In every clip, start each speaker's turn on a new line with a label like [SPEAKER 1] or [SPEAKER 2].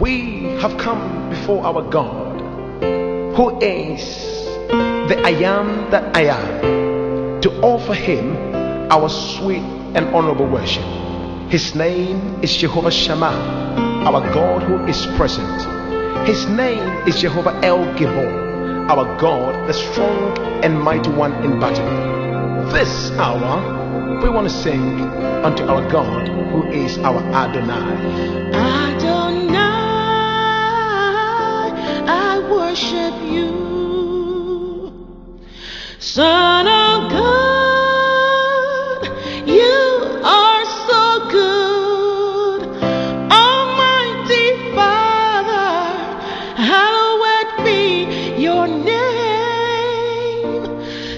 [SPEAKER 1] we have come before our God, who is the I am that I am, to offer Him our sweet and honorable worship. His name is Jehovah Shammah, our God who is present. His name is Jehovah El Gibor, our God, the strong and mighty one in battle. This hour, we want to sing unto our God, who is our Adonai.
[SPEAKER 2] Worship you. Son of God, you are so good. Almighty Father, hallowed be your name.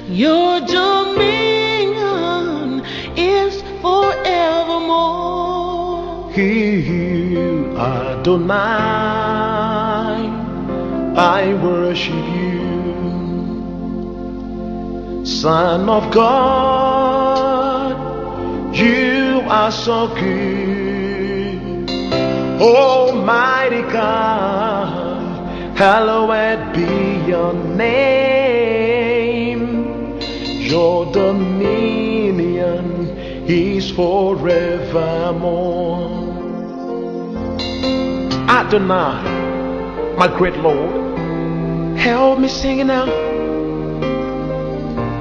[SPEAKER 2] Your dominion is forevermore.
[SPEAKER 1] You, Adonai, I worship you. Son of God, you are so good. Almighty God, hallowed be your name. Your dominion is forevermore. Adonai, my great Lord, help me sing it now.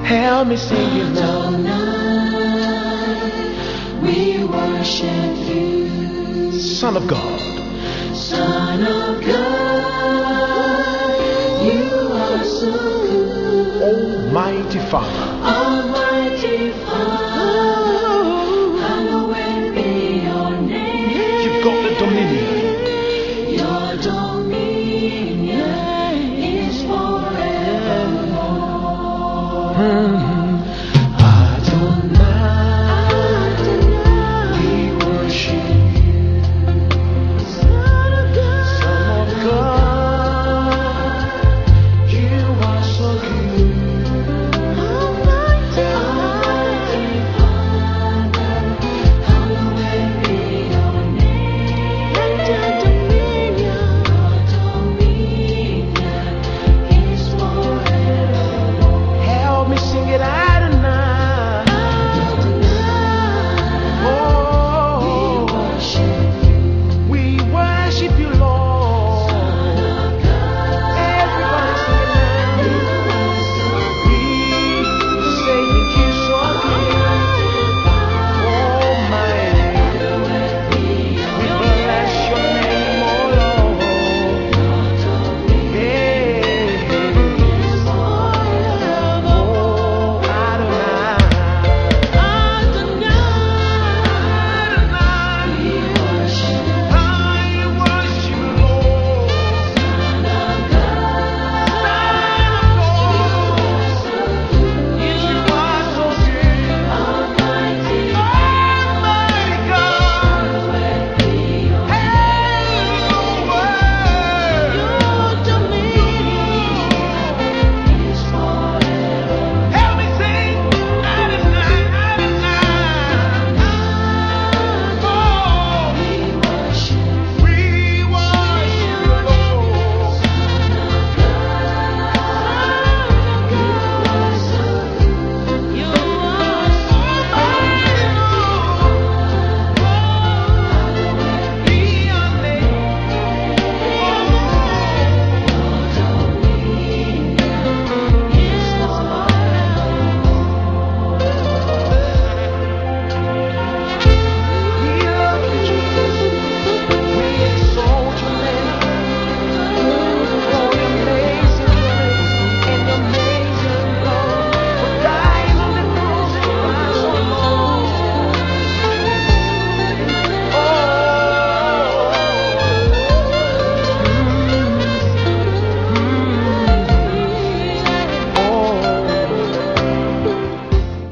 [SPEAKER 1] Help me sing it now.
[SPEAKER 2] We worship you.
[SPEAKER 1] Son of God,
[SPEAKER 2] Son of God, you are so good.
[SPEAKER 1] Almighty Father,